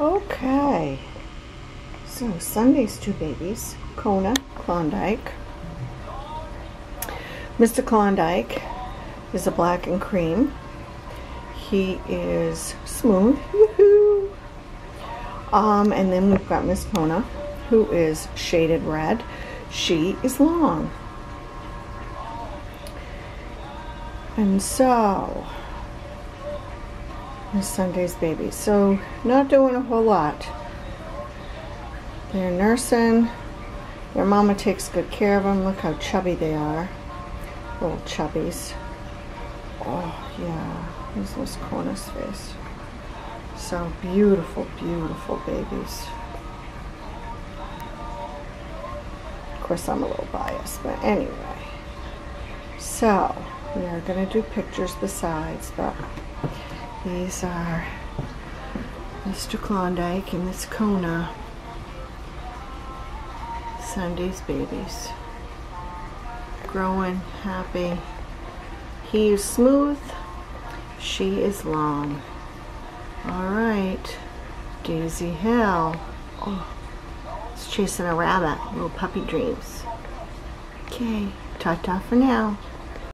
Okay. So Sundae's two babies, Kona, Klondike. Mr. Klondike is a black and cream. He is smooth. Woohoo! Um, and then we've got Miss Kona, who is shaded red. She is long. And so, Miss Sundae's baby. So, not doing a whole lot. They're nursing. Their mama takes good care of them. Look how chubby they are. Little chubbies. Oh, yeah. Here's Miss Kona's face. So beautiful, beautiful babies. Of course, I'm a little biased, but anyway. So, we are going to do pictures besides, but these are Mr. Klondike and Miss Kona. Sundae's babies. Growing, happy. He is smooth. She is long. All right. Daisy Hill. Oh, it's chasing a rabbit. Little puppy dreams. Okay. Ta-ta for now.